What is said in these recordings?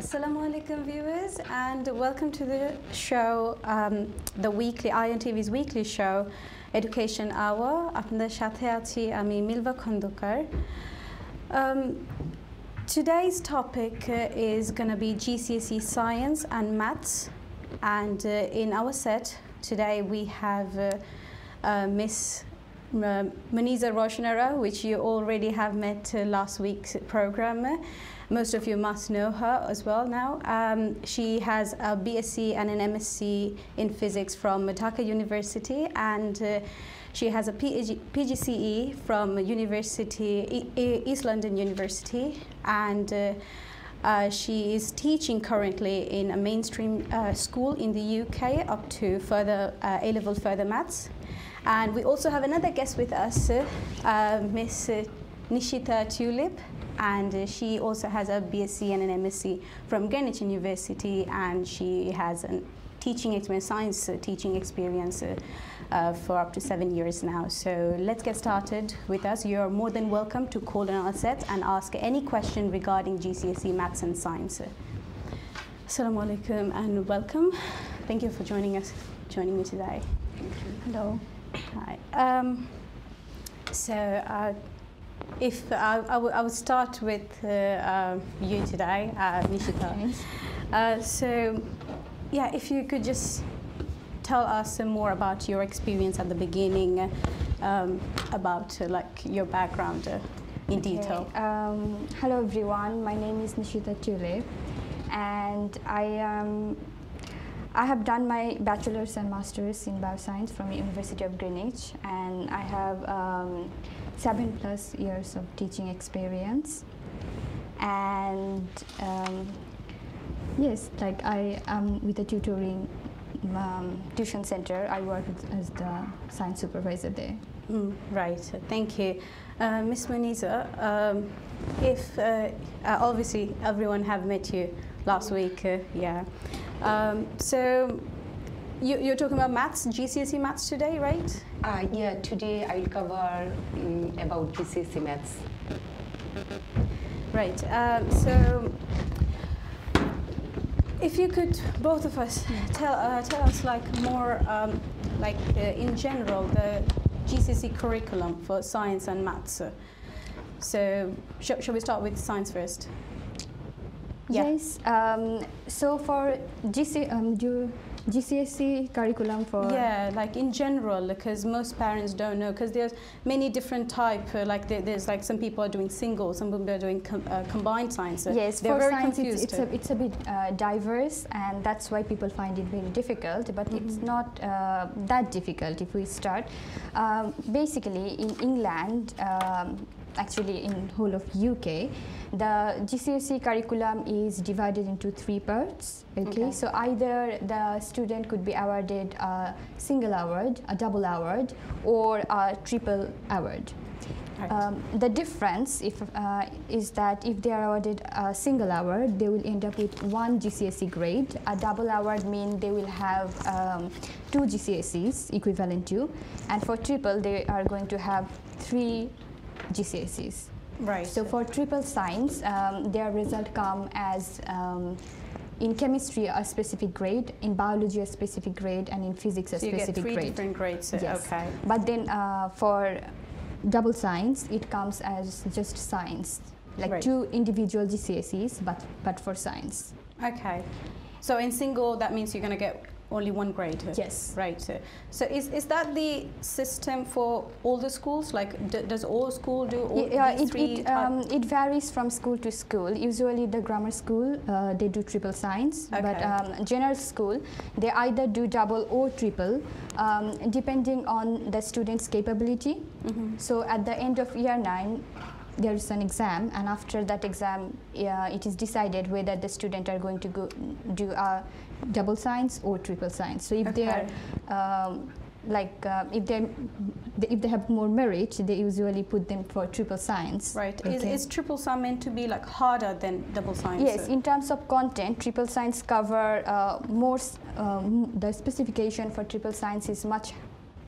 Assalamu alaikum viewers and welcome to the show, um, the weekly, ION TV's weekly show, Education Hour. আপনাদের সাথে আছি আমি মিলভা Khandakar um, Today's topic uh, is going to be GCSE Science and Maths and uh, in our set today we have uh, uh, Miss uh, Muniza Roshnara, which you already have met uh, last week's program. Most of you must know her as well now. Um, she has a BSc and an MSc in physics from Dhaka University, and uh, she has a PG, PGCE from University E- East London University, and. Uh, uh, she is teaching currently in a mainstream uh, school in the UK up to further uh, A level further maths. And we also have another guest with us, uh, Miss Nishita Tulip, and uh, she also has a BSc and an MSc from Greenwich University, and she has a teaching experience, science uh, teaching experience. Uh, uh, for up to seven years now. So let's get started with us. You're more than welcome to call on our set and ask any question regarding GCSE maths and science. Assalamu alaikum and welcome. Thank you for joining us, joining me today. Hello. Hi. Um, so, uh, if uh, I, I will start with uh, uh, you today, uh, Nishita. Uh, so, yeah, if you could just tell us some more about your experience at the beginning, um, about uh, like your background uh, in detail. Um, hello everyone, my name is Nishita Tulip and I um, I have done my bachelor's and master's in bioscience from University of Greenwich and I have um, seven plus years of teaching experience and um, yes like I am with a tutoring um, tuition center I work as the science supervisor there Mm, right, thank you. Uh, Miss Muniza, um, if uh, obviously everyone have met you last week, uh, yeah. Um, so you, you're talking about maths, GCSE maths today, right? Uh, yeah, today I'll cover um, about GCSE maths. Right. Um, so, if you could, both of us, tell uh, tell us like more, um, like uh, in general, the GCSE curriculum for science and maths. So, sh- shall we start with science first? Yeah. Yes. Um, so for GC, um, do GCSE curriculum for Yeah, like in general, because most parents don't know, because there's many different type. Uh, like there, there's like some people are doing single, some people are doing com- uh, combined science. Uh, Yes, for very science confused. it's, it's, a, it's a bit uh, diverse and that's why people find it very difficult but it's Mhm. not uh, that difficult if we start. Um, basically in England, um, actually in whole of UK, the GCSE curriculum is divided into three parts. Okay, Okay. so either the student could be awarded a single award, a double award, or a triple award. Right. Um, the difference if, uh, is that if they are awarded a single award, they will end up with one GCSE grade. A double award mean they will have um, two GCSEs equivalent to, and for triple they are going to have three GCSEs. right. So for triple science, um, their result come as um, in chemistry a specific grade, in biology a specific grade, and in physics a so you get specific three grade. different grades. Yes. Okay. But then uh, for double science, it comes as just science, like Right. two individual GCSEs, but but for science. Okay. So in single, that means you're going to get only one grade. Yes. Right. So is, is that the system for all the schools? Like, d- does all school do all Yeah, it, three? it, um, it varies from school to school. Usually, the grammar school uh, they do triple science, but um, general school they either do double or triple, um, depending on the student's capability. Mhm. So at the end of year nine, there is an exam, and after that exam, uh, it is decided whether the student are going to go do a double signs or triple signs. So if they are um, like uh, if they if they have more merit, they usually put them for triple signs. Right. Is, Okay. is triple sum meant to be like harder than double science? Yes, in terms of content, triple signs cover uh, more. Um, the specification for triple signs is much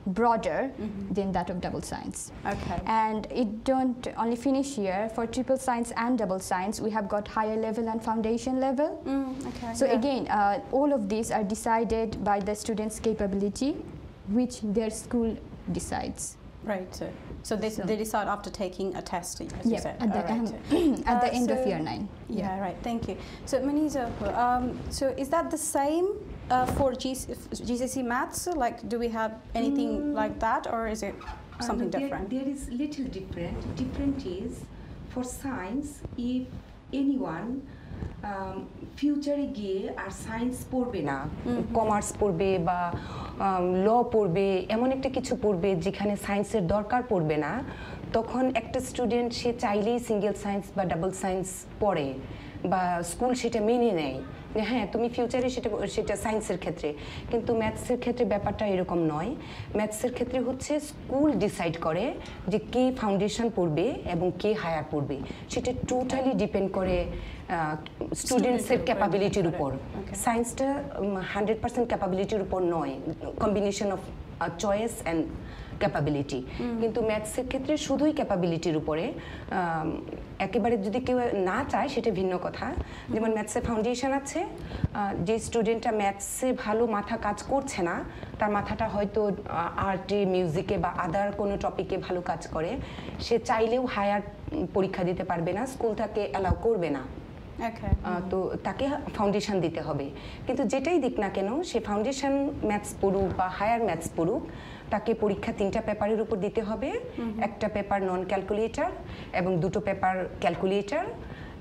broader than that of double science. Okay. And it don't only finish here. For triple science and double science, we have got higher level and foundation level. Mm, okay. So yeah. again, uh, all of these are decided by the student's capability, which their school decides. Right. So, so they, So- they decide after taking a test, as you said. at the, right. um, at the Uh, end of so- year nine. Yeah, right. Thank you. So, Maniza, um, so is that the same uh, for GC, GCSE maths? Like, do we have anything mm. like that, or is it Uh, something there- different? There is little different. Different is for science if anyone ফিউচারে গিয়ে আর science পড়বে না commerce পড়বে বা ল পড়বে এমন একটা কিছু পড়বে যেখানে সায়েন্সের দরকার পড়বে না তখন একটা স্টুডেন্ট সে চাইলেই সিঙ্গেল সায়েন্স বা ডাবল সায়েন্স পড়ে বা স্কুল সেটা মেনে নেয় হ্যাঁ তুমি ফিউচারে সেটা সেটা সায়েন্সের ক্ষেত্রে। কিন্তু ম্যাথসের ক্ষেত্রে ব্যাপারটা এরকম নয়। ম্যাথসের ক্ষেত্রে হচ্ছে স্কুল ডিসাইড করে যে কে ফাউন্ডেশন পড়বে এবং কে হায়ার পড়বে। সেটা টোটালি ডিপেন্ড করে স্টুডেন্টসের ক্যাপাবিলিটির উপর সায়েন্সটা হান্ড্রেড পার্সেন্ট ক্যাপাবিলিটির উপর নয়। Combination of choice and capability কিন্তু ম্যাথসের ক্ষেত্রে শুধুই ক্যাপাবিলিটির উপরে একেবারে যদি কেউ না চায় সেটা ভিন্ন কথা। যেমন ম্যাথসে ফাউন্ডেশন আছে যে স্টুডেন্টটা ম্যাথসে ভালো মাথা কাজ করছে না তার মাথাটা হয়তো আর্টে মিউজিকে বা আদার কোনো টপিকে ভালো কাজ করে সে চাইলেও হায়ার পরীক্ষা দিতে পারবে না স্কুল তাকে অ্যালাউ করবে না। তো তাকে ফাউন্ডেশন দিতে হবে। কিন্তু যেটাই দিক না কেন সে ফাউন্ডেশন ম্যাথস পড়ুক বা হায়ার ম্যাথস পড়ুক তাকে পরীক্ষা তিনটা পেপারের উপর দিতে হবে। একটা পেপার নন ক্যালকুলেটর এবং দুটো পেপার ক্যালকুলেটর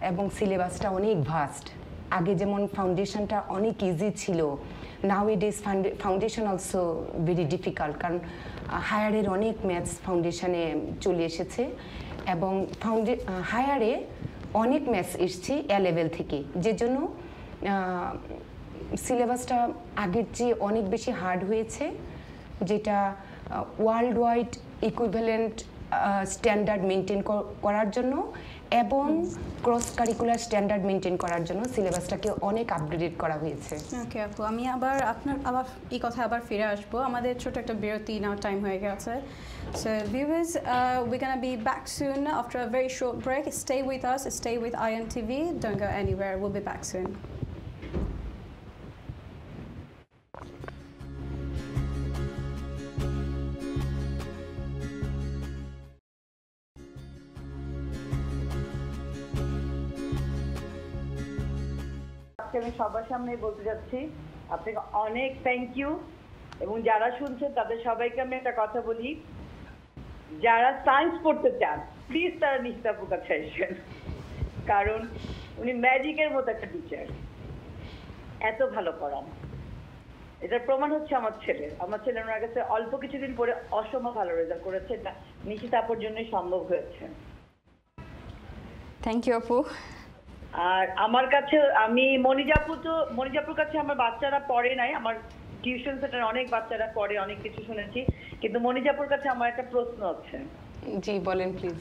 এবং সিলেবাসটা অনেক ভাস্ট আগে যেমন ফাউন্ডেশনটা অনেক ইজি ছিল now it is foundation also very difficult কারণ হায়ারের অনেক ম্যাথস ফাউন্ডেশনে চলে এসেছে এবং ফাউন্ডে হায়ারে অনেক ম্যাথস এসছে এ লেভেল থেকে। যে জন্য সিলেবাসটা আগের চেয়ে অনেক বেশি হার্ড হয়েছে। যেটা world wide equivalent standard maintain করার জন্য এবং ক্রস কারিকুলার স্ট্যান্ডার্ড মেনটেন করার জন্য সিলেবাসটাকে অনেক আপগ্রেডেড করা হয়েছে ওকে আপু আমি আবার আপনার আবার এই কথা আবার ফিরে আসব আমাদের ছোট একটা বিরতি নাও টাইম হয়ে গেছে So viewers, uh, we're going to be back soon after a very short break. Stay with us, stay with IN TV. Don't go anywhere. We'll. আমি সবার সামনে বলতে যাচ্ছি আপনাকে অনেক থ্যাংক ইউ এবং যারা শুনছেন তাদের সবাইকে আমি একটা কথা বলি। যারা সায়েন্স পড়তে চান প্লিজ তারা নিস্তাপুর কাছে আসবেন। কারণ উনি ম্যাজিকের মতো একটা টিচার এত ভালো পড়ান। এটার প্রমাণ হচ্ছে আমার ছেলে। আমার ছেলে ওনার কাছে অল্প কিছুদিন পরে অসম ভালো রেজাল্ট করেছে। এটা নিশিতাপুর জন্যই সম্ভব হয়েছে। Thank you, Apu. আর আমার কাছে আমি মনিজাপু তো মনিজাপুর কাছে আমার বাচ্চারা পড়ে নাই আমার টিউশন সেন্টার অনেক বাচ্চারা পড়ে অনেক কিছু শুনেছি কিন্তু মনিজাপুর কাছে আমার একটা প্রশ্ন আছে। জি বলেন প্লিজ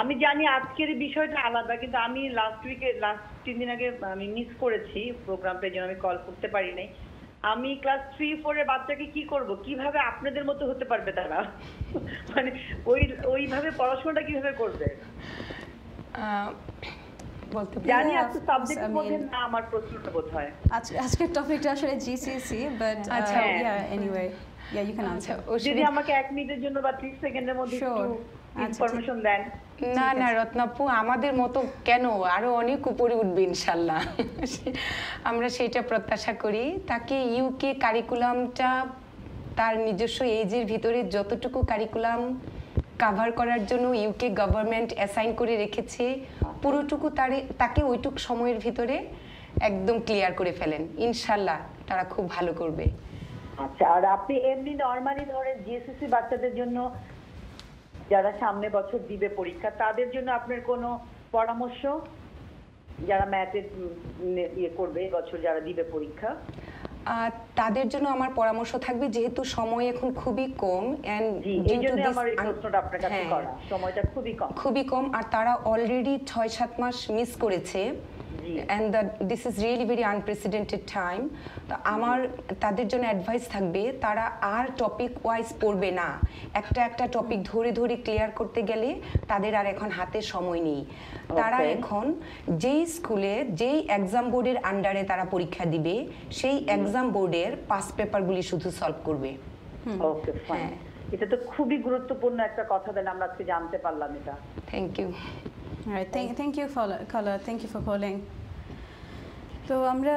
আমি জানি আজকের বিষয়টা আলাদা কিন্তু আমি লাস্ট উইকে লাস্ট তিন দিন আগে আমি মিস করেছি প্রোগ্রামটা এই জন্য আমি কল করতে পারি নাই। আমি ক্লাস থ্রি ফোর এর বাচ্চাকে কি করব? কীভাবে আপনাদের মতো হতে পারবে তারা? মানে ওই ওইভাবে পড়াশোনাটা কীভাবে করবে? বলতে পারি? জানি আপনি সাবজেক্ট বোঝেন না আমার প্রশ্নটা হয় আজকের টপিকটা আসলে জিসিসি বাট আচ্ছা। yeah anyway yeah you can আচ্ছা answer. যদি আমাকে এক মিনিটের জন্য বা ত্রিশ সেকেন্ডের মধ্যে একটু আচ্ছা, ইনফরমেশন দেন না না রত্নাপু আমাদের মতো কেন? আরও অনেক উপরে উঠবে ইনশাল্লাহ। আমরা সেটা প্রত্যাশা করি। তাকে ইউকে কারিকুলামটা তার নিজস্ব এজের ভিতরে যতটুকু কারিকুলাম কাভার করার জন্য ইউকে গভর্নমেন্ট অ্যাসাইন করে রেখেছে। পুরোটুকু তারে, তাকে ওইটুক সময়ের ভিতরে একদম ক্লিয়ার করে ফেলেন। ইনশাল্লাহ তারা খুব ভালো করবে। আচ্ছা আর আপনি এমনি নর্মালি ধরেন জিএসএসসি বাচ্চাদের জন্য যারা সামনে বছর দিবে পরীক্ষা, তাদের জন্য আপনার কোনো পরামর্শ? যারা ম্যাথে ইয়ে করবে বছর যারা দিবে পরীক্ষা? তাদের জন্য আমার পরামর্শ থাকবে যেহেতু সময় এখন খুবই কম হ্যাঁ, খুবই কম। আর তারা অলরেডি ছয় সাত মাস মিস করেছে। And this is really very unprecedented time তো আমার তাদের জন্য অ্যাডভাইস থাকবে তারা আর টপিক ওয়াইজ পড়বে না। একটা একটা টপিক ধরে ধরে ক্লিয়ার করতে গেলে তাদের আর এখন হাতে সময় নেই। তারা. এখন যেই স্কুলে যেই এক্সাম বোর্ডের আন্ডারে তারা পরীক্ষা দিবে সেই এক্সাম বোর্ডের পাস পেপারগুলি শুধু সলভ করবে। ওকে ফাইন হ্যাঁ। এটা তো খুবই গুরুত্বপূর্ণ একটা কথা দেন আমরা আজকে জানতে পারলাম এটা। Thank you All right, thank, thank you for caller. Thank you for calling. তো আমরা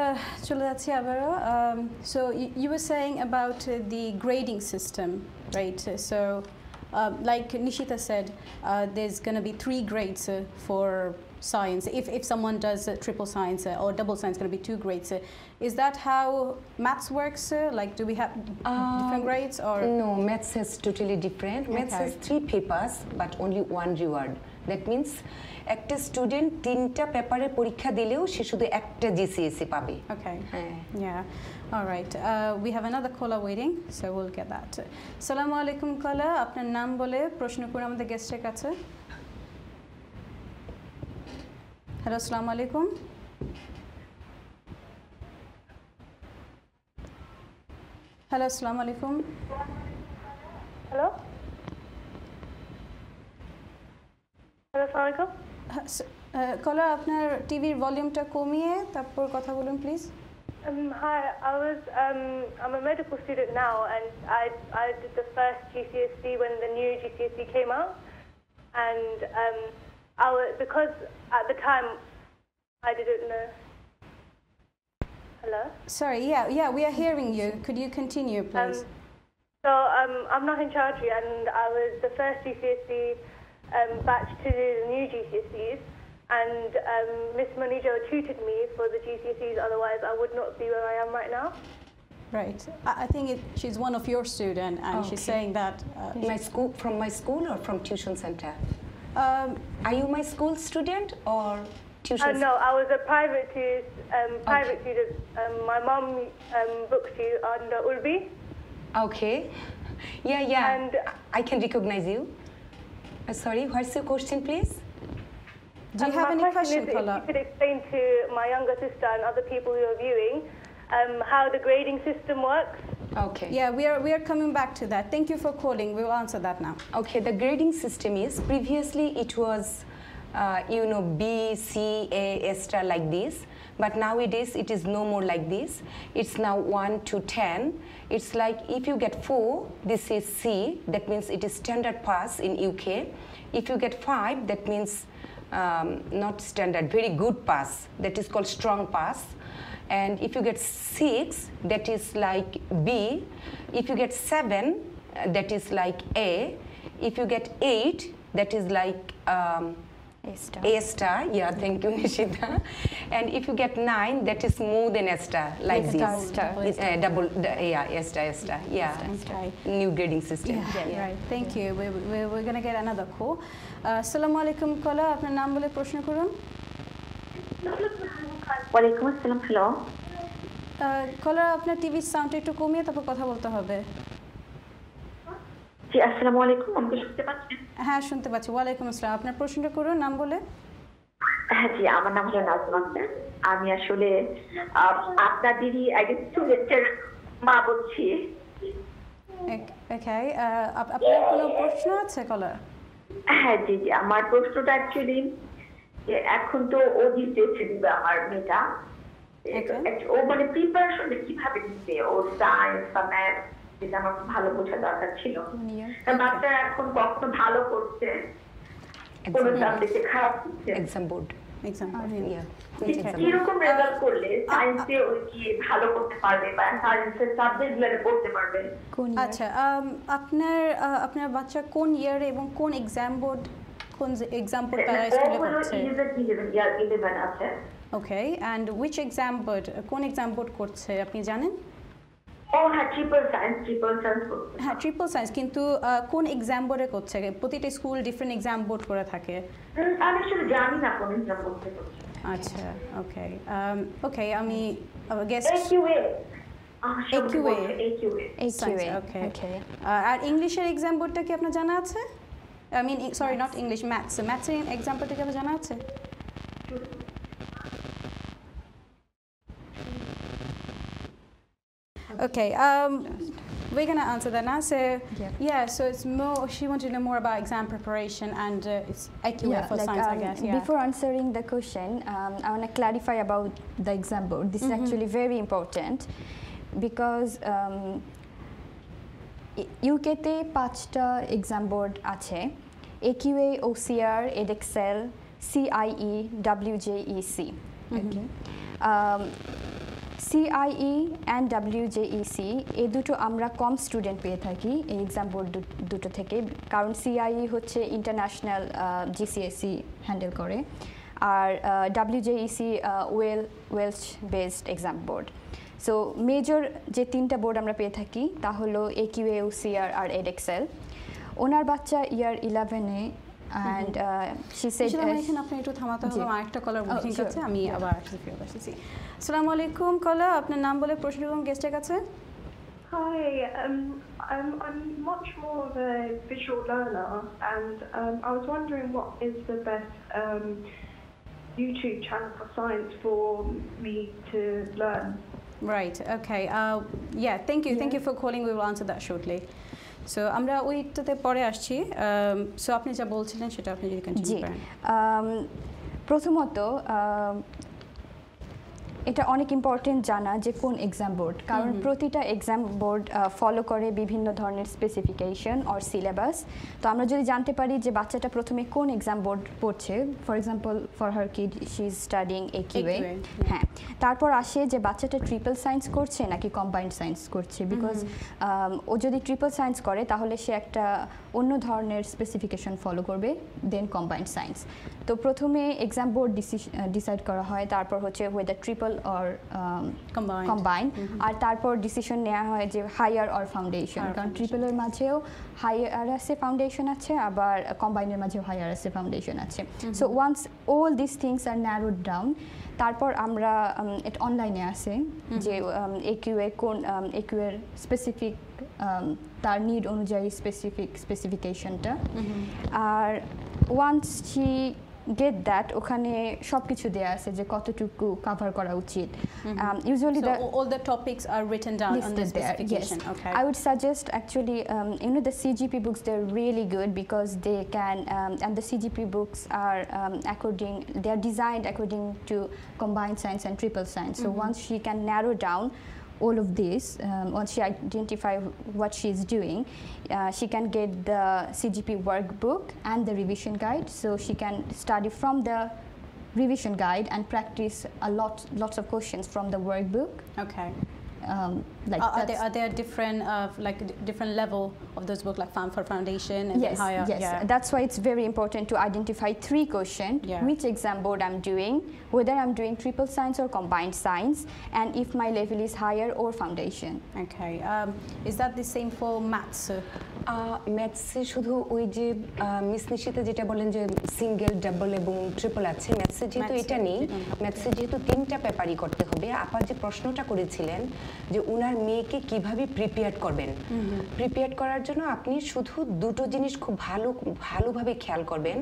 চলে যাচ্ছি আবারও Um, so you, you were saying about uh, the grading system, right? So, um, like Nishita said, uh, there's going to be three grades uh, for science. If, if someone does uh, triple science uh, or double science, going to be two grades. Uh, is that how maths works? Uh, like, do we have different Um, grades or? No, maths is totally different. Maths Okay. has three papers, but only one reward. that means একটা student তিনটা পেপারে পরীক্ষা দিলেও সে শুধু একটা জিসিএসি পাবে। Okay হ্যাঁ। We have another call so will get that আলাইকুম কলা আপনার নাম বলে প্রশ্ন করে আমাদের গেস্টের কাছে। হ্যালো সালাম আলাইকুম হ্যালো আসসালামু আলাইকুম হ্যালো হ্যালো সালামালাইকুম কলার আপনার টিভির ভলিউমটা কমিয়ে তারপর কথা বলুন please Um, hi, I was um, I'm a medical student now, and I I did the first GCSE when the new GCSE came out, and um, I was because at the time I didn't know. Hello. Sorry, yeah, yeah, we are hearing you. Could you continue, Um, please? so um, I'm not in charge, and I was the first GCSE um, batch to do the new GCSEs. And um, Miss Manijo tutored me for the GCSEs, otherwise I would not be where I am right now. Right. I, I think it, she's one of your student, and she's saying that. Uh, my school from my school or from tuition center um, are you my school student or tuition Uh, no, I was a private tu- um, private student. Um, my mum um, booked you under Ulbi. okay yeah yeah And- i can recognize you uh, sorry what's your question please do you Um, have any question question, is if you could explain to my younger sister and other people who are viewing um, how the grading system works. okay Yeah, we are we are coming back to that. Thank you for calling. We will answer that now. Okay, the grading system is previously it was, uh, you know, B, C, A, extra like this, but nowadays it is no more like this. It's now 1 to 10. It's like if you get 4, this is C, that means it is standard pass in UK. If you get 5, that means um, not standard, very good pass, that is called strong pass. And if you get 6, that is like B. If you get 7, uh, that is like A. If you get 8, that is like um, A star. A star. Yeah, thank you, Nishita. And if you get 9, that is more than A star, like A this. star, double A It- uh, double, the- yeah, A star, A star. Yeah. Okay. New grading system. Yeah, yeah. yeah. right. Thank yeah. you. We, we, we're going to get another call. Uh, Assalamu alaikum, Kala. আপনার নাম বলে প্রশ্ন করুন ওয়ালাইকুম আসসালাম hello কলার আপনার টিভির sound একটু কমিয়ে তারপর কথা বলতে হবে জি আসসালামু আলাইকুম আমাকে শুনতে পাচ্ছেন? হ্যাঁ শুনতে পাচ্ছি। ওয়ালাইকুম আসসালাম। আপনার প্রশ্নটা করুন নাম বলে। হ্যাঁ জি আমার নাম হলো নাজমা আমি আসলে আপনাদেরই একজন স্টুডেন্টের মা বলছি। ওকে আপনার কোনো প্রশ্ন আছে কলার? হ্যাঁ জি জি আমার প্রশ্নটা অ্যাকচুয়ালি এখন তো ও জিতেছে দিবে আমার মেয়েটা। ও মানে প্রিপারেশন কীভাবে দিবে? ও সায়েন্স বা ম্যাথ যেটা আমার খুব ভালো বোঝা দরকার ছিল। বাচ্চা এখন কখনো ভালো করছে? কোনো সাবজেক্টে খারাপ করছে? Exam board. Example Yeah. Which exam board? কীরকম রেজাল্ট করলে সায়েন্সে ওই কি ভালো করতে পারবে বা সায়েন্সের সাবজেক্টগুলো পড়তে পারবে? আচ্ছা আপনার আপনার বাচ্চা কোন ইয়ারে এবং কোন এক্সাম বোর্ড কোন এক্সাম বোর্ড তারা স্কুলে ওকে উইচ এক্সাম বোর্ড কোন এক্সাম বোর্ড করছে আপনি জানেন? ও হ্যাঁ ট্রিপল সায়েন্স ট্রিপল সায়েন্স হ্যাঁ ট্রিপল সায়েন্স কিন্তু আহ, কোন এক্সাম বোর্ডে করছে? প্রতিটা স্কুল ডিফারেন্ট এক্সাম বোর্ড করে থাকে। আমি আসলে জানি না কোন এক্সাম করছে। আচ্ছা ওকে ওকে আমি গেস্ট একিউএ একিউএ ওকে আর ইংলিশের এক্সাম বোর্ডটা কি আপনার জানা আছে? I mean sorry not English maths ম্যাথসের exam বোর্ডটা কি আপনার জানা আছে? Okay. Um, we're gonna answer that now. So Yeah. yeah, so it's more. She wanted to know more about exam preparation and uh, it's AQA for science, I um, guess. Yeah. Before answering the question, um, I want to clarify about the exam board. This Mhm. is actually very important because um, ইউকেতে পাঁচটা exam board আছে একিউএ OCR Edexcel CIE ডাব্লিউজেইসি CIE and WJEC এই দুটো আমরা কম student পেয়ে থাকি, এই exam board দুটো থেকে। কারণ সিআইই হচ্ছে ইন্টারন্যাশনাল জিসিএসসি হ্যান্ডেল করে। আর WJEC well Wales based exam board so major যে তিনটা বোর্ড আমরা পেয়ে থাকি, তা হলো একিউএ আর এডেক্সেল ওনার বাচ্চা ইয়ার ইলেভেনে অ্যান্ড শি সেড সেটা আমার এখানে আপনি একটু থামাতে হবে জি। আমার একটা কলার Oh, বুকিং sure. করছে আমি আবার আসতে ফিরে আসতেছি আসসালামু আলাইকুম কলা আপনার নাম বলে প্রশ্ন এবং গেস্টের কাছে Hi, um, I'm, I'm much more of a visual learner, and um, I was wondering what is the best um, YouTube channel for science for me to learn. Right. Okay. Uh, yeah. Thank you. Thank you for calling. We will answer that shortly. So আমরা ওইটাতে পরে আসছি। So আপনি যা বলছিলেন সেটা আপনি যদি কন্টিনিউ জি। করেন। প্রথমত আম, এটা অনেক ইম্পর্টেন্ট জানা যে কোন এক্সাম বোর্ড কারণ প্রতিটা এক্সাম বোর্ড ফলো করে বিভিন্ন ধরনের স্পেসিফিকেশন অর সিলেবাস তো আমরা যদি জানতে পারি যে বাচ্চাটা প্রথমে কোন এক্সাম বোর্ড পড়ছে for example for her kid she is studying AQA হ্যাঁ তারপর আসে যে বাচ্চাটা ট্রিপল সায়েন্স করছে নাকি কম্বাইন্ড সায়েন্স করছে বিকজ ও যদি ট্রিপল সায়েন্স করে তাহলে সে একটা অন্য ধরনের স্পেসিফিকেশন ফলো করবে দেন কম্বাইন্ড সায়েন্স তো প্রথমে এক্সাম বোর্ড ডিসাইড করা হয় তারপর হচ্ছে whether triple or Combined. Combine আর তারপর ডিসিশন নেওয়া হয় যে হায়ার অর ফাউন্ডেশন Higher কারণ foundation. ট্রিপলের মাঝেও হায়ার আছে ফাউন্ডেশন আছে আবার কম্বাইনের মাঝেও হায়ার আছে ফাউন্ডেশন আছে। So once all this things are narrowed down তারপর আমরা এটা অনলাইনে আছে যে একিউএ কোন একিউএর স্পেসিফিক তার নিড অনুযায়ী স্পেসিফিক স্পেসিফিকেশনটা আর ওয়ান্স শি গেট দ্যাট ওখানে সব কিছু দেওয়া আছে যে কতটুকু কাভার করা উচিত usually So all, all the topics are written down on the listed there. Yes, specification. Okay. I would suggest actually, um, you know, the CGP books they're really good because they can, um, and the CGP books are um, according, they are designed according to combined science and triple all of this, um, once she identifies what she is doing, uh, she can get the CGP workbook and the revision guide. So she can study from the revision guide and practice a lot, lots of questions from the workbook. okay. Um, like Are, are, there, are there different uh, like different level of those books like found for foundation and yes, higher? yes. Yeah. That's why it's very important to identify three questions: Yeah. which exam board I'm doing, whether I'm doing triple science or combined science, and if my level is higher or foundation. Okay. Um, is that the same for maths? ম্যাথসে শুধু ওই যে miss Nishita যেটা বলেন যে single double এবং triple আছে ম্যাথসে যেহেতু এটা নেই ম্যাথসে যেহেতু তিনটা পেপারই করতে হবে আপা যে প্রশ্নটা করেছিলেন যে উনার মেয়েকে কীভাবে প্রিপেয়ার করবেন প্রিপেয়ার করার জন্য আপনি শুধু দুটো জিনিস খুব ভালো ভালোভাবে খেয়াল করবেন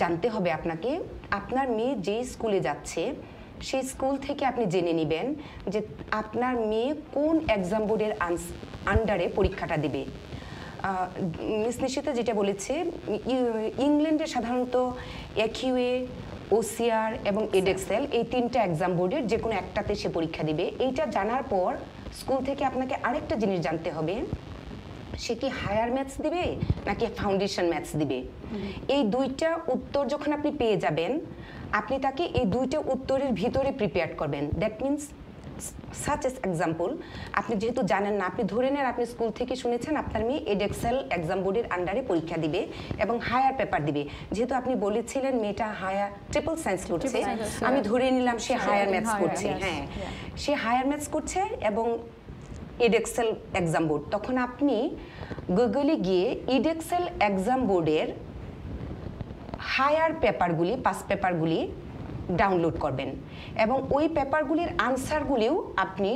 জানতে হবে আপনাকে আপনার মেয়ে যেই স্কুলে যাচ্ছে সেই স্কুল থেকে আপনি জেনে নেবেন যে আপনার মেয়ে কোন এক্সাম বোর্ডের আন্ডারে পরীক্ষাটা দিবে। মিস নিশিতা যেটা বলেছে ইংল্যান্ডে সাধারণত একিউএ ওসিআর এবং এডেক্সেল এই তিনটা এক্সাম বোর্ডের যে কোনো একটাতে সে পরীক্ষা দিবে। এইটা জানার পর স্কুল থেকে আপনাকে আরেকটা জিনিস জানতে হবে। সে কি হায়ার ম্যাথস দিবে নাকি ফাউন্ডেশন ম্যাথস দিবে? এই দুইটা উত্তর যখন আপনি পেয়ে যাবেন আপনি তাকে এই দুইটা উত্তরের ভিতরে প্রিপেয়ার করবেন। That means such as example আপনি যেহেতু জানেন না আপনি ধরে নেন আপনি স্কুল থেকে শুনেছেন আপনার মেয়ে এডেক্সেল এক্সাম বোর্ডের আন্ডারে পরীক্ষা দিবে এবং হায়ার পেপার দিবে। যেহেতু আপনি বলেছিলেন মেয়েটা হায়ার ট্রিপল সায়েন্স করছে আমি ধরে নিলাম সে হায়ার ম্যাথস করছে হ্যাঁ। সে হায়ার ম্যাথস করছে এবং ইডেক্সেল এক্সাম বোর্ড তখন আপনি গুগলে গিয়ে ইডেক্সেল এক্সাম বোর্ডের হায়ার পেপারগুলি পাস পেপারগুলি ডাউনলোড করবেন। এবং ওই পেপারগুলির আনসারগুলিও আপনি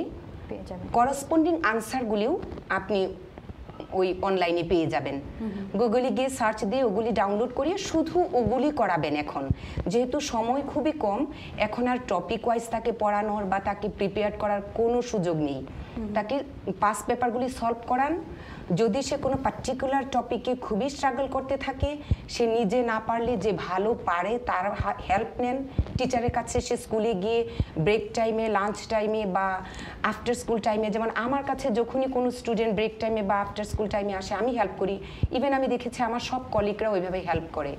করসপন্ডিং আনসারগুলিও আপনি ওই অনলাইনে পেয়ে যাবেন। গুগলে গিয়ে সার্চ দিয়ে ওগুলি ডাউনলোড করিয়ে শুধু ওগুলি করাবেন এখন। যেহেতু সময় খুবই কম এখন আর টপিক ওয়াইজ তাকে পড়ানোর বা তাকে প্রিপেয়ার করার কোনো সুযোগ নেই। তাকে পাস পেপারগুলি সলভ করান যদি সে কোনো পার্টিকুলার টপিকে খুবই স্ট্রাগল করতে থাকে সে নিজে না পারলে যে ভালো পারে তার হেল্প নেন। টিচারের কাছে সে স্কুলে গিয়ে ব্রেক টাইমে লাঞ্চ টাইমে বা আফটার স্কুল টাইমে যেমন আমার কাছে যখনই কোনো স্টুডেন্ট ব্রেক টাইমে বা আফটার স্কুল টাইমে আসে আমি হেল্প করি। ইভেন আমি দেখেছি আমার সব কলিগরা ওইভাবে হেল্প করে।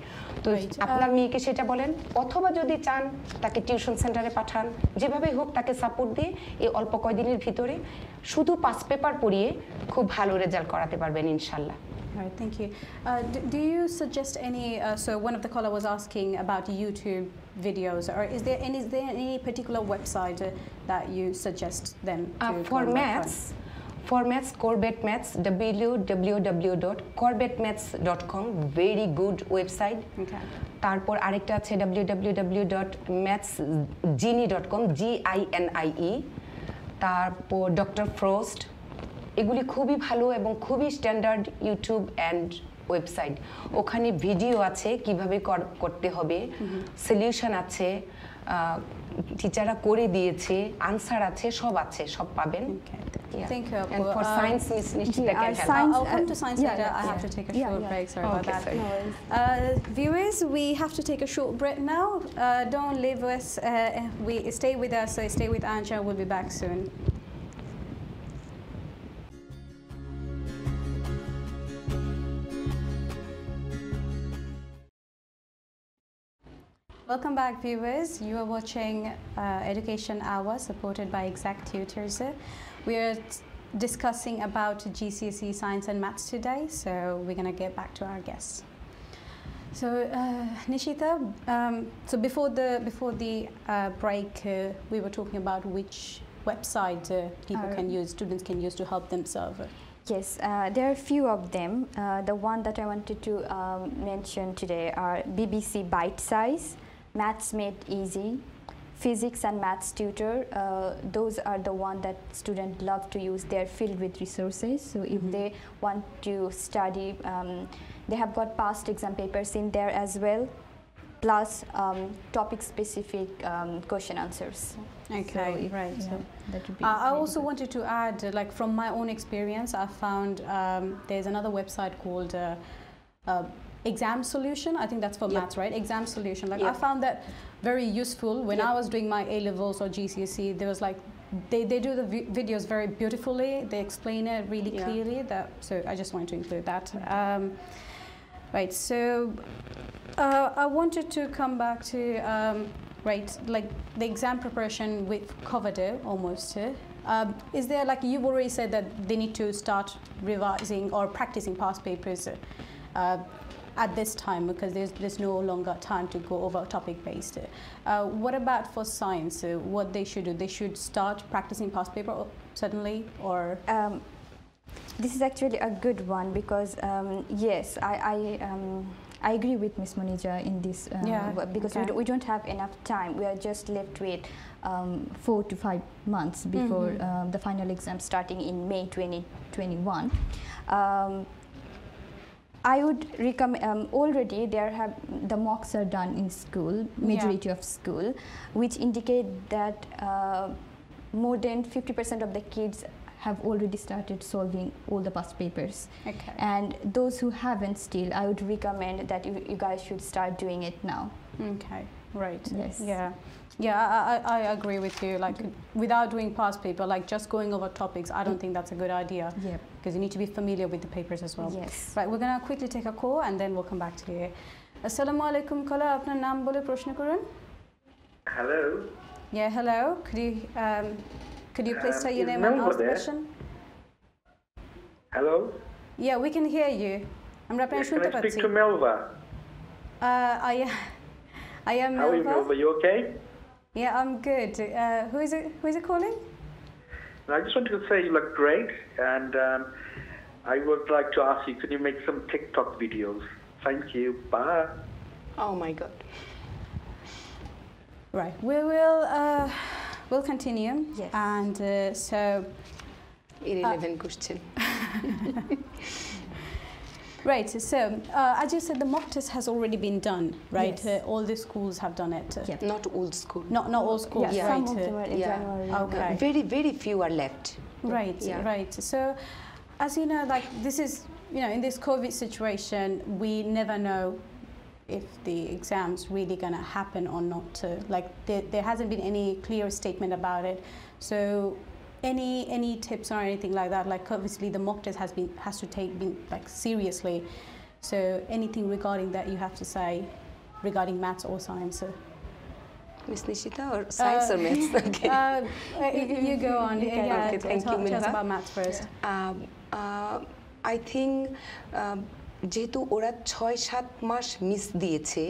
তো. আপনার মেয়েকে সেটা বলেন অথবা যদি চান তাকে টিউশন সেন্টারে পাঠান যেভাবে হোক তাকে সাপোর্ট দিয়ে এই অল্প কয়দিনের ভিতরে শুধু পাস পেপার পড়িয়ে খুব ভালো রেজাল্ট করাতে পারবেন ইনশাল্লাহ All Right, thank you. Uh, do, do you suggest any? Uh, so one of the caller was asking about YouTube videos, or is there any is there any particular website uh, that you suggest them to Uh, for work on? maths, for maths, Corbett Maths, www.corbettmaths.com, very good website. Okay. তারপর আরেকটা আছে www.mathsgenie.com ই তারপর doctor frost এগুলি খুবই ভালো এবং খুবই standard YouTube and website ওখানে ভিডিও আছে কীভাবে কর- করতে হবে। সলিউশন আছে টিচাররা করে দিয়েছে আনসার আছে, সব আছে, সব পাবেন. Yeah. Thank you. And for Um, science, Miss Nishita yeah, can uh, science- I'll, I'll come to uh, science yeah, later. I have to take a short break. Sorry about that. sorry. Uh, viewers, we have to take a short break now. Uh, don't leave us. Uh, we stay with us. So stay with Anja. We'll be back soon. Welcome back, viewers. You are watching uh, Education Hour, supported by Exact Tutors. We are discussing about GCSE Science and Maths today, so we're going to get back to our guests. So, uh, Nishita, um, so before the before the uh, break, uh, we were talking about which website uh, people Uh, can use, students can use to help themselves. Yes, uh, there are a few of them. Uh, the one that I wanted to um, mention today are BBC Bitesize, Maths Made Easy, Physics and Maths Tutor. Uh, those are the one that students love to use. They're filled with resources. So if Mhm. they want to study, um, they have got past exam papers in there as well, plus um, topic-specific um, question answers. Okay, if- right. yeah, So that would be Uh, I also good. wanted to add, uh, like from my own experience, I found um, there's another website called uh, uh, Exam Solution. I think that's for Yep. maths, right? Exam Solution. Like I found that very useful when Yep. I was doing my A levels or GCSE. There was like they, they do the vi- videos very beautifully. They explain it really Yeah. clearly. That so I just wanted to include that. Um, right. So uh, I wanted to come back to um, right, like the exam preparation we've covered it almost. uh, Um, is there like you've already said that they need to start revising or practicing past papers uh, at this time because there's there's no longer time to go over topic based. Uh, what about for science? Uh, what they should do? They should start practicing past paper suddenly or Um, this is actually a good one because um, yes, I I, um, I agree with Ms. Monija in this uh, Yeah, because we, okay. do, we don't have enough time. We are just left with um, four to five months before Mhm. um, the final exam starting in May 2021. Um, I would recommend um, already there have the mocks are done in school, majority of school, which indicate that uh, more than 50% of the kids have already started solving all the past papers. okay? And those who haven't still, I would recommend that you, you guys should start doing it now. Okay, right. Yes. Yeah, yeah, I, I, I agree with you. Like, without doing past paper, like just going over topics, I don't think that's a good idea Yep. because you need to be familiar with the papers as well. Yes. Right, we're gonna quickly take a call and then we'll come back to you. Assalamu alaikum kala, আপনার নাম বলে প্রশ্ন করুন Hello. Yeah, hello. Could you um, could you please Um, say your is name and Melba ask the there? question? Hello. Yeah, we can hear you. আমরা Yeah, আপনার can শুনতে I speak পাচ্ছি to Melva? Uh, I, I am How are you, Melba. Melva? You okay? Yeah, I'm good. Uh, who is it? Who is it calling? I just wanted to say you look great, and um, I would like to ask you, could you make some TikTok videos? Thank you. Bye. Oh my God. Right. We will. Uh, we'll continue. Yes. And uh, so. Irrelevant question. Right. So, uh, as you said, the mock test has already been done, right? Yes. Uh, all the schools have done it. Yeah. Not old school. Not not all schools, yeah, right? some of them are in Yeah. January. Okay. Very, very few are left. Right, Yeah. right. So, as you know, like this is, you know, in this COVID situation, we never know if the exams really going to happen or not. To, like there, there hasn't been any clear statement about it. So, any any tips or anything like that? Like obviously the mock test has been has to take been like seriously. So, anything regarding that you have to say regarding maths or science? Uh, Miss Nishita or science or maths? Okay. uh, you you go on. Okay, yeah, okay, thank tell, you, tell us Milva. about maths first. I think যেহেতু ওরা ছয় সাত মাস miss দিয়েছে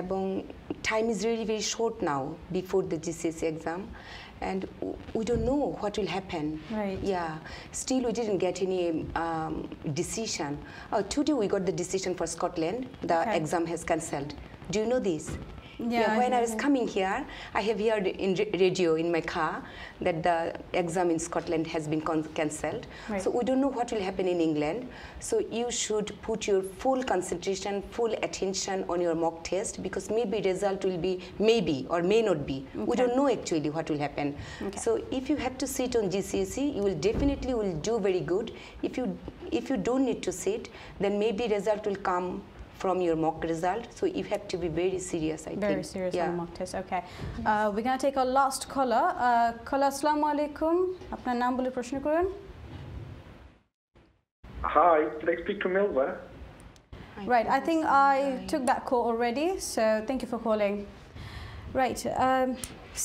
এবং time is really very short now before the GCSC exam and we don't know what will happen. Right. Yeah. Still, we didn't get any um, decision. Oh, today we got the decision for Scotland. The Okay. exam has cancelled. Do you know this? Yeah, I when I know was coming here, I have heard in radio in my car that the exam in Scotland has been cancelled. Right. So we don't know what will happen in England. So you should put your full concentration, full attention on your mock test because maybe result will be maybe or may not be. We don't know actually what will happen. Okay. So if you have to sit on GCSE, you will definitely will do very good. If you if you don't need to sit, then maybe result will come from your mock result. So you have to be very serious. I Very think. serious yeah. on mock test. Okay. Uh, we're going to take our last caller. Uh, caller, assalamu alaikum. আপনার নাম বলে প্রশ্ন করুন Hi, can I speak to Milva? Right, I think I took that call already, so thank you for calling. Right, um,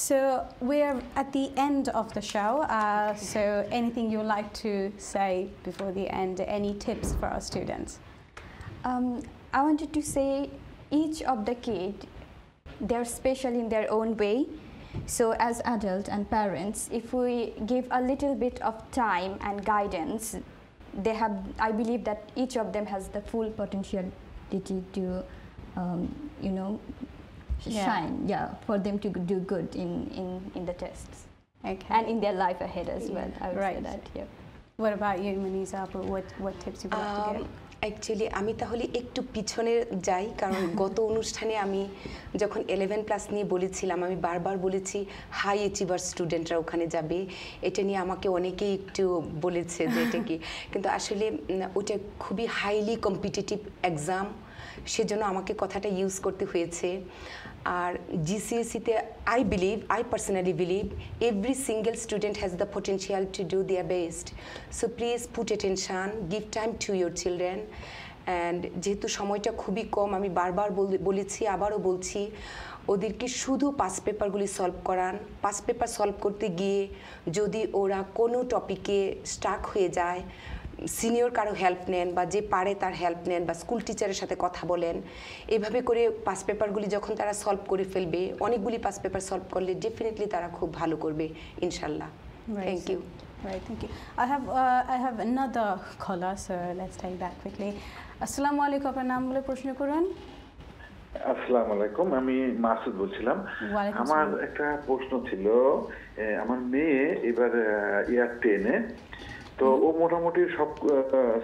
so we're at the end of the show. Uh, so anything you'd like to say before the end? Any tips for our students? Um, I wanted to say each of the kid, they're special in their own way. So as adults and parents, if we give a little bit of time and guidance, they have, I believe that each of them has the full potentiality to, um, you know, Yeah. shine, yeah, for them to do good in, in, in the tests Okay. and in their life ahead as well. I would say Right. that, yeah. what about you, Maniza? What, what tips you would like to give? Actually আমি তাহলে একটু পিছনে যাই কারণ গত অনুষ্ঠানে আমি যখন ইলেভেন প্লাস নিয়ে বলেছিলাম আমি বারবার বলেছি হাই অ্যাচিভার স্টুডেন্টরা ওখানে যাবে। এটা নিয়ে আমাকে অনেকেই একটু বলেছে যে এটা কি। কিন্তু আসলে ওটা খুবই হাইলি কম্পিটিটিভ এক্সাম সেজন্য আমাকে কথাটা ইউজ করতে হয়েছে। আর জিসিএসিতে I believe I personally believe every single student has the potential to do their best so please put attention, give time to your children. And যেহেতু সময়টা খুবই কম, আমি বারবার বল- বলেছি, আবারও বলছি, ওদেরকে শুধু পাস পেপারগুলি সলভ করান। পাস পেপার সলভ করতে গিয়ে যদি ওরা কোনো টপিকে স্টাক হয়ে যায় সিনিয়র কারও হেল্প নেন বা যে পারে তার হেল্প নেন বা স্কুল টিচারের সাথে কথা বলেন এভাবে করে পাস পেপারগুলি যখন তারা সলভ করে ফেলবে অনেকগুলি পাস পেপার সলভ করলে ডেফিনেটলি তারা খুব ভালো করবে ইনশাল্লাহ thank you Right, thank you. I have uh, I have another caller, so let's take that quickly. Assalamu alaikum. আপনার নাম বলে প্রশ্ন করুন আসসালামু আলাইকুম আমি মাসুদ বলছিলাম আমার। একটা প্রশ্ন ছিল আমার মেয়ে এবার ইয়ার টেনে তো ও মোটামুটি সব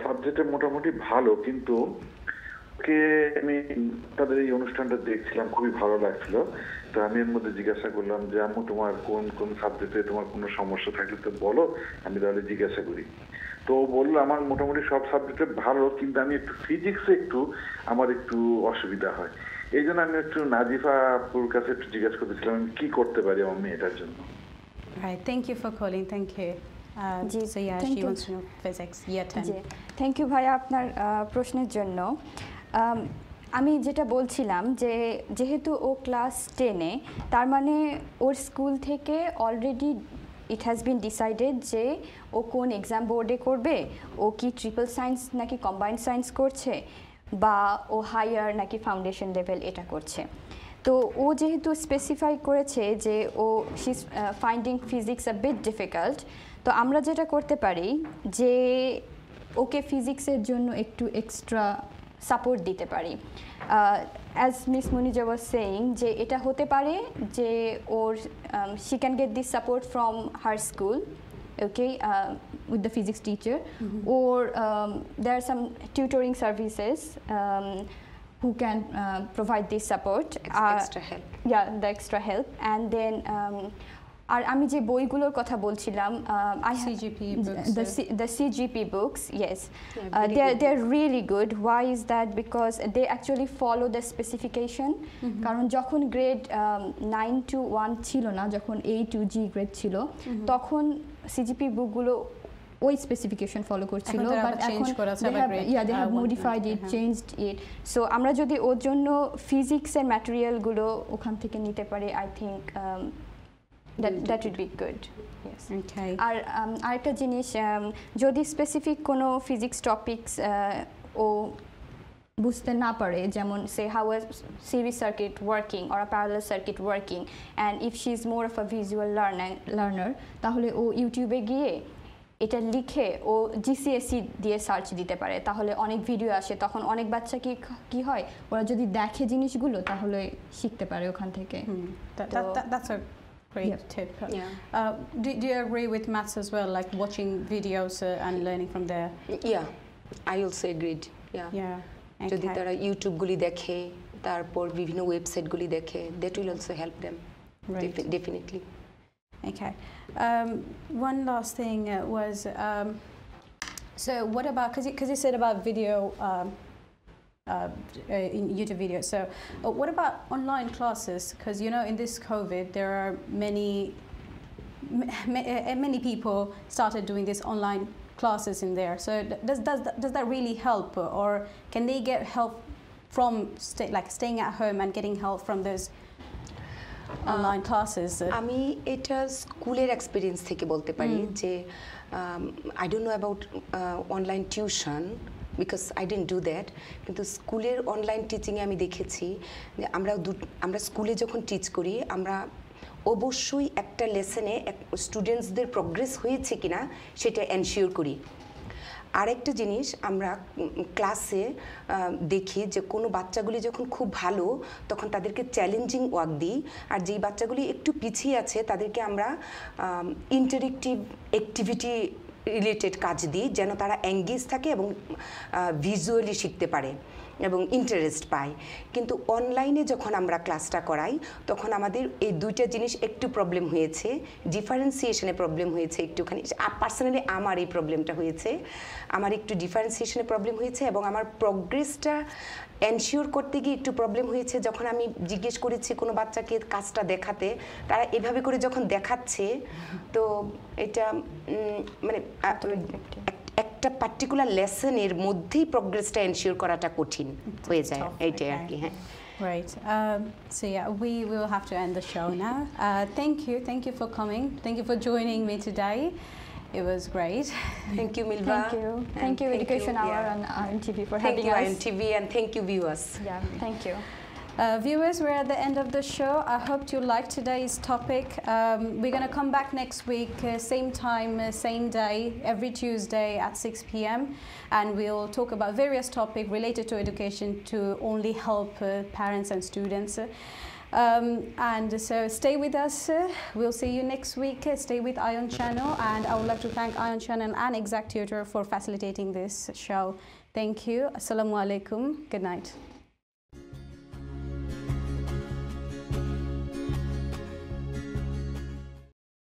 সাবজেক্টে মোটামুটি ভালো কিন্তু ওকে আমি তাদের এই অনুষ্ঠানটা দেখছিলাম খুবই ভালো লাগছিল তো আমি এর মধ্যে জিজ্ঞাসা করলাম যে আম্মু তোমার কোন কোন সাবজেক্টে তোমার কোনো সমস্যা থাকলে তো বলো আমি তাহলে জিজ্ঞাসা করি তো বলল আমার মোটামুটি সব সাবজেক্টে ভালো কিন্তু আমি একটু ফিজিক্সে একটু আমার একটু অসুবিধা হয় এই জন্য আমি একটু নাজিফা আপুর কাছে একটু জিজ্ঞাসা করতেছিলাম কি করতে পারি আমার মেয়েটার জন্য Right, thank you for calling. Thank you. জি, so yeah, thank she you. wants to know physics year 10. জি থ্যাংক ইউ ভাইয়া আপনার প্রশ্নের জন্য আম, আমি যেটা বলছিলাম যে যেহেতু ও ক্লাস টেনে তার মানে ওর স্কুল থেকে already it has been decided যে ও কোন এক্সাম বোর্ডে করবে ও কি ট্রিপল সায়েন্স নাকি কম্বাইন্ড সায়েন্স করছে বা ও হায়ার নাকি ফাউন্ডেশন লেভেল এটা করছে তো ও যেহেতু স্পেসিফাই করেছে যে ও she finding physics a bit difficult তো আমরা যেটা করতে পারি যে ওকে ফিজিক্সের জন্য একটু এক্সট্রা সাপোর্ট দিতে পারি। As miss Muniza was saying যে এটা হতে পারে যে ওর she can get this support from her school okay with the physics teacher or there some tutoring services who can provide this support help yeah the extra help and then আর আমি যে বইগুলোর কথা বলছিলাম the CGP books yes they are they are really good why is that because they actually follow the specification কারণ যখন grade nine two one ছিল না যখন এই টু জি গ্রেড ছিল তখন সিজিপি বুকগুলো ওই স্পেসিফিকেশন ফলো করছিল yeah they have modified it changed it so আমরা যদি ওর জন্য ফিজিক্সের ম্যাটেরিয়ালগুলো ওখান থেকে নিতে পারি I think that that would be good. R um, আরেকটা জিনিস um, যদি স্পেসিফিক কোনো ফিজিক্স টপিকস ও বুঝতে না পারে যেমন সে how a series circuit working or a parallel circuit working and if she is more of a visual learner তাহলে ও ইউটিউবে গিয়ে এটা লিখে ও জিসিএসসি দিয়ে সার্চ দিতে পারে। তাহলে অনেক ভিডিও আসে তখন অনেক বাচ্চা কি কি হয়? ওরা যদি দেখে জিনিসগুলো তাহলে শিখতে পারে ওখান থেকে। Hmm. That, that, So- that, that's a great Yep. tip. Yeah. Uh, do, do you agree with maths as well, like watching videos uh, and learning from there? Yeah I also agreed yeah Yeah. যদি Okay. তারা ইউটিউবগুলি দেখে তারপর বিভিন্ন ওয়েবসাইটগুলি দেখে that will also help them Right. Definitely Okay. Um, one last thing uh, was um, so what about because you, 'cause you said about video um, uh, uh, in YouTube videos. So uh, what about online classes? Because you know in this COVID there are many m- ma- uh, many people started doing this online classes in there. So d- does does that, does that really help, uh, or can they get help from stay, like staying at home and getting help from those online classes? Uh, আমি এটা স্কুলের experience থেকে বলতে পারি যে I don't know about online tuition because I don't do that কিন্তু স্কুলের online টিচিংয়ে আমি দেখেছি যে আমরা আমরা স্কুলে যখন টিচ করি, আমরা অবশ্যই একটা লেসনে স্টুডেন্টসদের প্রগ্রেস হয়েছে কিনা সেটা এনশিওর করি। আরেকটা জিনিস আমরা ক্লাসে দেখি যে কোনো বাচ্চাগুলি যখন খুব ভালো, তখন তাদেরকে চ্যালেঞ্জিং ওয়ার্ক দিই। আর যেই বাচ্চাগুলি একটু পিছিয়ে আছে, তাদেরকে আমরা ইন্টারেক্টিভ অ্যাক্টিভিটি রিলেটেড কাজ দিই যেন তারা এঙ্গেজ থাকে এবং ভিজুয়ালি শিখতে পারে এবং ইন্টারেস্ট পায়। কিন্তু অনলাইনে যখন আমরা ক্লাসটা করাই, তখন আমাদের এই দুইটা জিনিস একটু প্রবলেম হয়েছে। ডিফারেন্সিয়েশনে প্রবলেম হয়েছে একটুখানি। পার্সোনালি আমার এই প্রবলেমটা হয়েছে। আমার একটু ডিফারেন্সিয়েশনে প্রবলেম হয়েছে এবং আমার প্রগ্রেসটা এনশিওর করতে গিয়ে একটু প্রবলেম হয়েছে যখন আমি জিজ্ঞেস করেছি কোনো বাচ্চাকে কাজটা দেখাতে তারা এভাবে করে যখন দেখাচ্ছে তো এটা মানে একটা পার্টিকুলার লেসনের মধ্যেই প্রগ্রেসটা এনশিওর করাটা কঠিন হয়ে যায় এইটাই আর কি হ্যাঁ Right. Um, so yeah, we will have to end the show now. Uh, thank you, thank you for coming. Thank you for joining me today. It was great. Thank you, Milva. Thank you. Thank you, Education you, Hour and uh, yeah. iON TV for thank having you, us. Thank you, iON TV, and thank you, viewers. Yeah, thank you. Uh, viewers, we're at the end of the show. I hope you liked today's topic. Um, we're going to come back next week, uh, same time, uh, same day, every Tuesday at 6 p.m. And we'll talk about various topics related to education to only help uh, parents and students. Um, and so stay with us. We'll see you next week. Stay with Ion Channel. And I would like to thank Ion Channel and Exact Tutor for facilitating this show. Thank you. Assalamu alaikum. Good night.